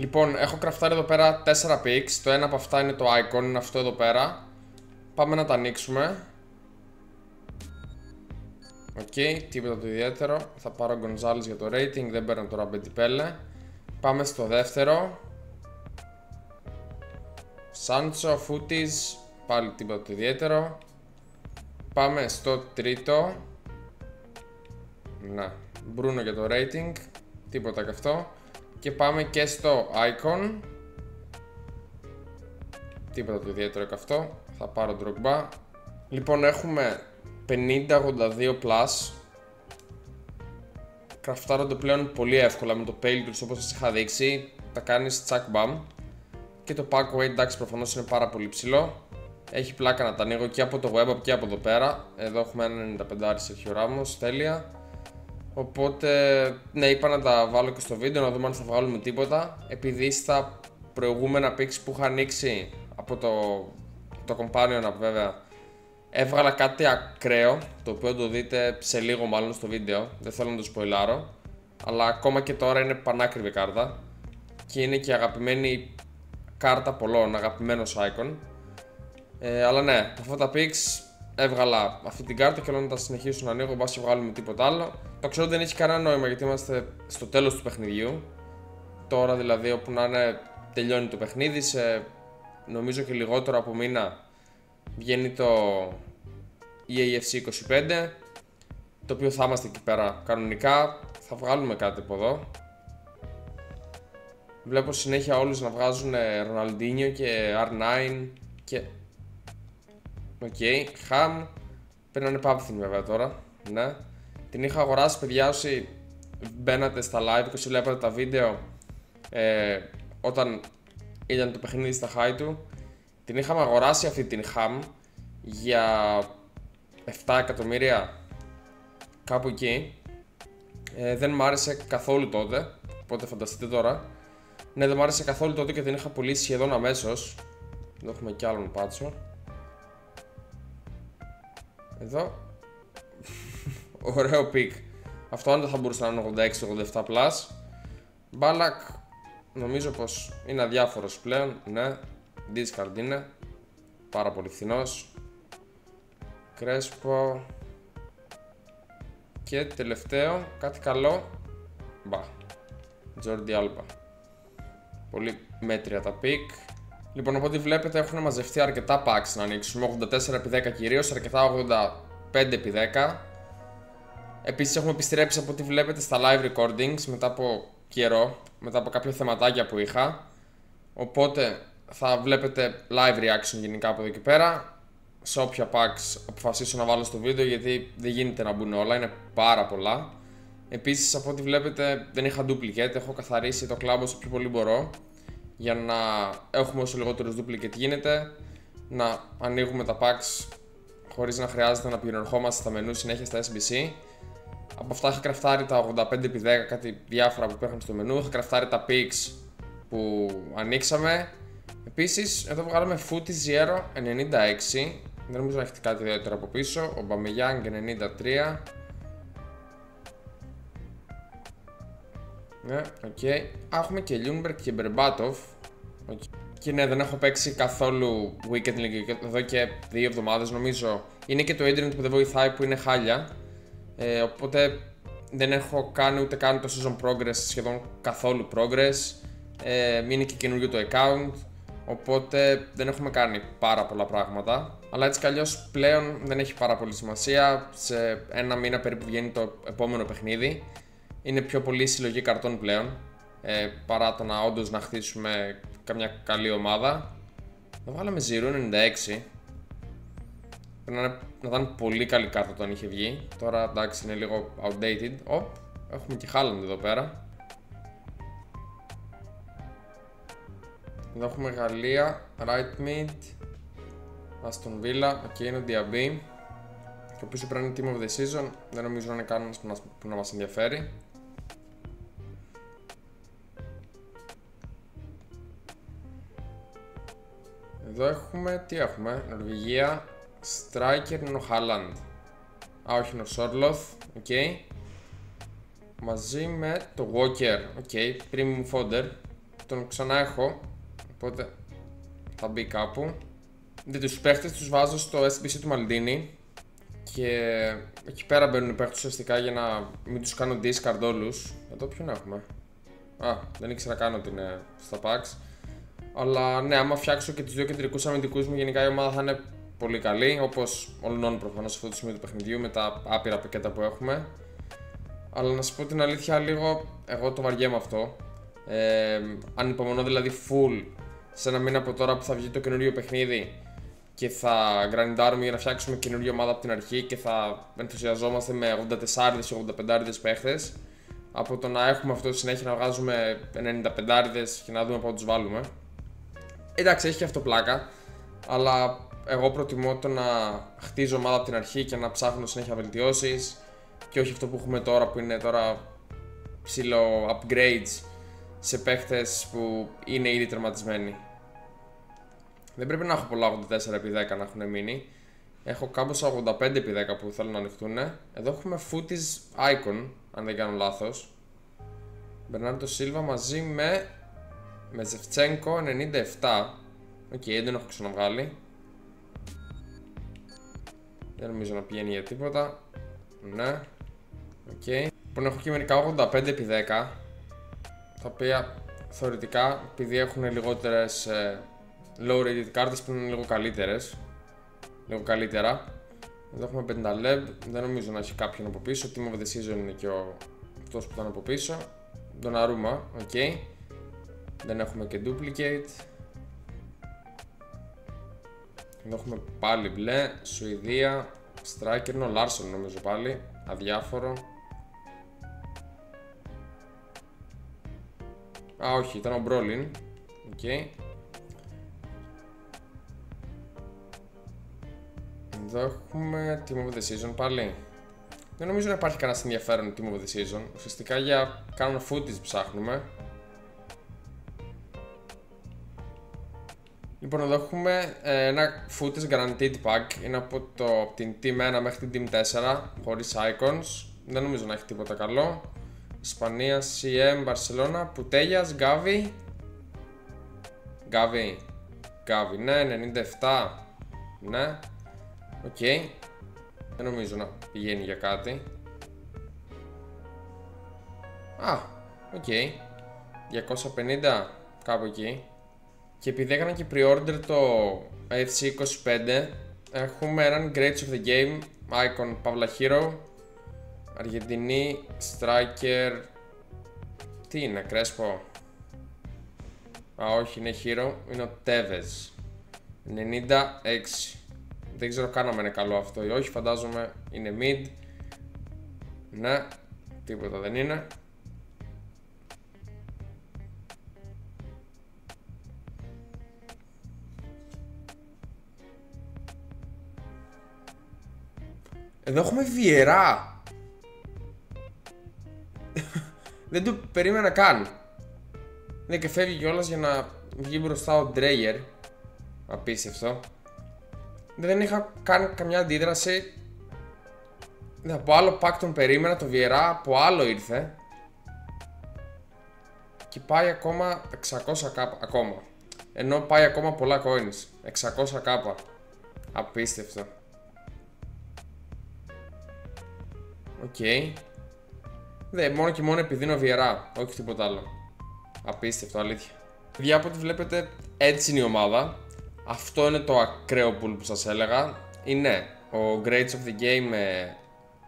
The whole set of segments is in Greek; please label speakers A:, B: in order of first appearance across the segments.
A: Λοιπόν, έχω κραφτάρει εδώ πέρα 4 picks. Το ένα από αυτά είναι το icon, είναι αυτό εδώ πέρα. Πάμε να τα ανοίξουμε. OK, okay, τίποτα το ιδιαίτερο. Θα πάρω Gonzales για το rating, δεν παίρνω τώρα Ντεμπελέ. Πάμε στο δεύτερο. Σάντσο, Futties, πάλι τίποτα το ιδιαίτερο. Πάμε στο τρίτο. Να, Μπρούνο για το rating, τίποτα και αυτό. Και πάμε και στο icon. Τίποτα το ιδιαίτερο και αυτό. Θα πάρω Drogba. Λοιπόν, έχουμε 50-82 plus. Κραφτάρονται πλέον πολύ εύκολα με το Pale Tools όπως σας είχα δείξει. Τα κάνεις τσακ μπαμ. Και το pack weight εντάξει προφανώς είναι πάρα πολύ ψηλό. Έχει πλάκα να τα ανοίγω και από το web και από εδώ πέρα. Εδώ έχουμε ένα 95 Sergio Ramos, τέλεια. Οπότε, ναι, είπα να τα βάλω και στο βίντεο να δούμε αν θα βγάλουμε τίποτα. Επειδή στα προηγούμενα picks που είχα ανοίξει από το, το companion βέβαια έβγαλα κάτι ακραίο το οποίο το δείτε σε λίγο μάλλον στο βίντεο. Δεν θέλω να το σποιλάρω. Αλλά ακόμα και τώρα είναι πανάκριβη κάρτα και είναι και αγαπημένη κάρτα πολλών, αγαπημένος icon. Ε, αλλά ναι, αυτά τα picks έβγαλα αυτή την κάρτα και λέω να τα συνεχίσω να ανοίγω, μπας και βγάλουμε τίποτα άλλο. Το ξέρω ότι δεν έχει κανένα νόημα γιατί είμαστε στο τέλος του παιχνιδιού. Τώρα δηλαδή όπου να είναι τελειώνει το παιχνίδι, σε νομίζω και λιγότερο από μήνα βγαίνει το EAFC 25 το οποίο θα είμαστε εκεί πέρα κανονικά θα βγάλουμε κάτι από εδώ βλέπω συνέχεια όλους να βγάζουν Ροναλντίνιο και R9 και OK, okay. Χαμ. Παίρνανε Πάμπθιν βέβαια τώρα. Ναι. Την είχα αγοράσει παιδιά όσοι μπαίνατε στα live και όσοι βλέπατε τα βίντεο ε, όταν ήταν το παιχνίδι στα high του. Την είχαμε αγοράσει αυτή την Χαμ για 7 εκατομμύρια κάπου εκεί. Ε, δεν μ' άρεσε καθόλου τότε, οπότε φανταστείτε τώρα. Ναι, δεν μ' άρεσε καθόλου τότε και την είχα πουλήσει σχεδόν αμέσως. Εδώ έχουμε κι άλλον πάτσο. Εδώ. Ωραίο pick. Αυτό αν δεν θα μπορούσε να είναι 86-87 plus. Μπάλακ νομίζω πως είναι αδιάφορος πλέον. Ναι. Discard είναι. Πάρα πολύ φθηνός. Κρέσπο. Και τελευταίο, κάτι καλό. Μπα. Τζόρντι Άλμπα. Πολύ μέτρια τα picks. Λοιπόν, από ό,τι βλέπετε έχουν μαζευτεί αρκετά packs να ανοίξουμε. 84x10 κυρίως, αρκετά 85x10. Επίσης έχουμε επιστρέψει από ό,τι βλέπετε στα live recordings μετά από καιρό, μετά από κάποια θεματάκια που είχα. Οπότε θα βλέπετε live reaction γενικά από εδώ και πέρα. Σε όποια packs αποφασίσω να βάλω στο βίντεο γιατί δεν γίνεται να μπουν όλα, είναι πάρα πολλά. Επίσης από ό,τι βλέπετε δεν είχα duplicate, έχω καθαρίσει το κλάμπο όσο πιο πολύ μπορώ για να έχουμε όσο λιγότερους duplicate γίνεται, να ανοίγουμε τα packs χωρίς να χρειάζεται να πηγαινορχόμαστε στα μενού συνέχεια στα SBC. Από αυτά είχα κραφτάρει τα 85x10, κάτι διάφορα που υπήρχαν στο μενού, είχα κραφτάρει τα picks που ανοίξαμε. Επίσης, εδώ βγάλαμε Footy Zero 96, δεν νομίζω να έχετε κάτι ιδιαίτερο από πίσω, ο Bameyang 93, Ναι, OK. Okay. έχουμε και Λιούνγκμπεργκ και Μπερμπάτοφ. Okay. Και ναι, δεν έχω παίξει καθόλου Weekend League εδώ και δύο εβδομάδες νομίζω. Είναι και το Internet που δεν βοηθάει που είναι χάλια. Ε, οπότε δεν έχω κάνει ούτε καν το season progress, σχεδόν καθόλου progress. Ε, είναι και καινούριο το account. Οπότε δεν έχουμε κάνει πάρα πολλά πράγματα. Αλλά έτσι κι πλέον δεν έχει πάρα πολύ σημασία. Σε ένα μήνα περίπου βγαίνει το επόμενο παιχνίδι είναι πιο πολύ συλλογή καρτών πλέον ε, παρά το να όντως να χτίσουμε καμιά καλή ομάδα. Θα βάλαμε 0,96. Πρέπει να, να ήταν πολύ καλή κάρτα όταν είχε βγει. Τώρα εντάξει είναι λίγο outdated. Οπ, έχουμε και Haaland εδώ πέρα. Εδώ έχουμε Γαλλία, Right Mid, Aston Villa, ok είναι ο Diaby. Και ο πίσω πρέπει να είναι Team of the Season, δεν νομίζω να είναι κανένας που να μας ενδιαφέρει. Εδώ έχουμε, τι έχουμε, Νορβηγία, Striker είναι ο Χάλαντ. Α, όχι είναι ο Σόρλοθ, οκ. Μαζί με το Walker, OK, okay. Premium Fodder. τον ξανά έχω. Οπότε θα μπει κάπου. Δείτε τους παίχτες τους βάζω στο SBC του Μαλντίνη και εκεί πέρα μπαίνουν οι παίχτες ουσιαστικά για να μην τους κάνω discard όλους. Εδώ ποιον έχουμε; Α, δεν ήξερα καν ότι είναι στα packs. Αλλά ναι, άμα φτιάξω και τους δύο κεντρικούς αμυντικούς μου, γενικά η ομάδα θα είναι πολύ καλή. Όπως όλων προφανώς σε αυτό το σημείο του παιχνιδιού με τα άπειρα πακέτα που έχουμε. Αλλά να σας πω την αλήθεια, λίγο εγώ το βαριέμαι αυτό. Ε, ανυπομονώ δηλαδή full σε ένα μήνα από τώρα που θα βγει το καινούριο παιχνίδι και θα γκρανιντάρουμε για να φτιάξουμε καινούργια ομάδα από την αρχή και θα ενθουσιαζόμαστε με 84-85 παίχτες. Από το να έχουμε αυτό συνέχεια να βγάζουμε 95 και να δούμε πού τους βάλουμε. Εντάξει, έχει και αυτό πλάκα. Αλλά εγώ προτιμώ το να χτίζω ομάδα από την αρχή και να ψάχνω συνέχεια βελτιώσεις και όχι αυτό που έχουμε τώρα που είναι τώρα ψιλο upgrades σε παίχτες που είναι ήδη τερματισμένοι. Δεν πρέπει να έχω πολλά 84x10 να έχουν μείνει. Έχω κάμποσα 85x10 που θέλω να ανοιχτούν. Εδώ έχουμε Futties icon, αν δεν κάνω λάθος. Μπερνάρντο Σίλβα μαζί με με Σεβτσένκο 97. OK, okay, δεν έχω ξαναβγάλει. Δεν νομίζω να πηγαίνει για τίποτα. Ναι. Οκ. Okay. Λοιπόν, έχω και μερικά 85 επί 10. Τα οποία θεωρητικά, επειδή έχουν λιγότερες ε, low rated κάρτες που είναι λίγο καλύτερες. Λίγο καλύτερα. Εδώ έχουμε 50 leb. Δεν νομίζω να έχει κάποιον από πίσω. Team of the season είναι και ο αυτός που ήταν από πίσω. Τον Αρούμα, οκ. Okay. Δεν έχουμε και duplicate. Εδώ έχουμε πάλι μπλε, Σουηδία, Striker, ο Λάρσον νομίζω πάλι, αδιάφορο. Α, όχι, ήταν ο Μπρόλιν. OK. Okay. Εδώ έχουμε Team of the Season πάλι. Δεν νομίζω να υπάρχει κανένας ενδιαφέρον Team of the Season. Ουσιαστικά για κάνουν Futties ψάχνουμε. Λοιπόν, εδώ έχουμε ε, ένα Futties guaranteed pack. Είναι από, το, από την Team 1 μέχρι την Team 4, χωρίς icons. Δεν νομίζω να έχει τίποτα καλό. Ισπανία, CM, Barcelona, Πουτέγιας, Γκάβι. Γκάβι. Γκάβι, ναι, 97. Ναι. OK. Okay. Δεν νομίζω να πηγαίνει για κάτι. Α, OK. Okay. 250, κάπου εκεί. Και επειδή έκανα και pre-order το FC25, έχουμε έναν Greats of the Game, Icon παύλα Hero, Αργεντινή, Striker, τι είναι, Crespo; Α, όχι, είναι Hero, είναι ο Tevez. 96. Δεν ξέρω καν αν είναι καλό αυτό ή όχι, φαντάζομαι είναι mid. Ναι, τίποτα δεν είναι. Εδώ έχουμε βιερά. Δεν το περίμενα καν. Ναι και φεύγει κιόλας για να βγει μπροστά ο Ντρέιερ. Απίστευτο. Δεν είχα κάνει καμιά αντίδραση. Από άλλο pack τον περίμενα, τον Βιερά από άλλο ήρθε. Και πάει ακόμα 600 κάπα, ακόμα. Ενώ πάει ακόμα πολλά coins. 600 κάπα. Απίστευτο. OK. Okay. Δε, μόνο και μόνο επειδή είναι ο Βιερά, όχι τίποτα άλλο. Απίστευτο, αλήθεια. Παιδιά, από ό,τι βλέπετε, έτσι είναι η ομάδα. Αυτό είναι το ακραίο πουλ που σας έλεγα. Είναι ο Greats of the Game με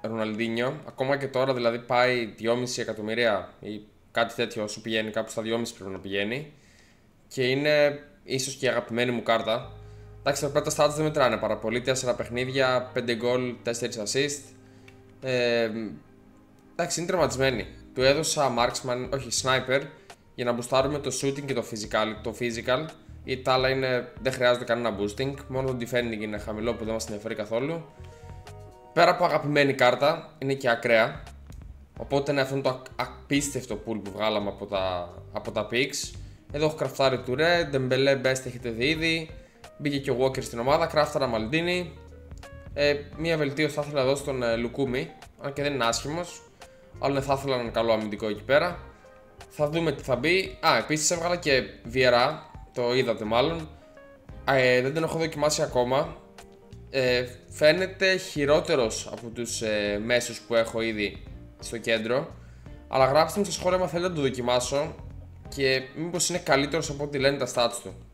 A: Ροναλντίνιο. Ακόμα και τώρα δηλαδή πάει 2,5 εκατομμυρία ή κάτι τέτοιο όσο πηγαίνει, κάπου στα 2,5 πρέπει να πηγαίνει. Και είναι ίσως και η αγαπημένη μου κάρτα. Εντάξει, τα stats δεν μετράνε πάρα πολύ. 4 παιχνίδια, 5 goal, 4 assist. Ε, εντάξει, είναι τερματισμένη. Του έδωσα marksman, όχι sniper, για να μπουστάρουμε το shooting και το physical. Το physical ή τα άλλα είναι, δεν χρειάζεται κανένα boosting. Μόνο το defending είναι χαμηλό που δεν μας ενδιαφέρει καθόλου. Πέρα από αγαπημένη κάρτα, είναι και ακραία. Οπότε είναι αυτό το απίστευτο pool που βγάλαμε από τα, από τα picks. Εδώ έχω κραφτάρει του Red, Dembele Best έχετε δει ήδη. Μπήκε και ο Walker στην ομάδα, κράφταρα Maldini. Ε, μία βελτίωση θα ήθελα εδώ στον ε, Λουκούμι, αν και δεν είναι άσχημος. Αλλά θα ήθελα έναν καλό αμυντικό εκεί πέρα. Θα δούμε τι θα μπει. Α, επίσης έβγαλα και Viera, το είδατε μάλλον. Ε, δεν τον έχω δοκιμάσει ακόμα. Ε, φαίνεται χειρότερος από τους ε, μέσους που έχω ήδη στο κέντρο. Αλλά γράψτε μου στα σχόλια αν θέλετε να το δοκιμάσω και μήπως είναι καλύτερος από ό,τι λένε τα stats του.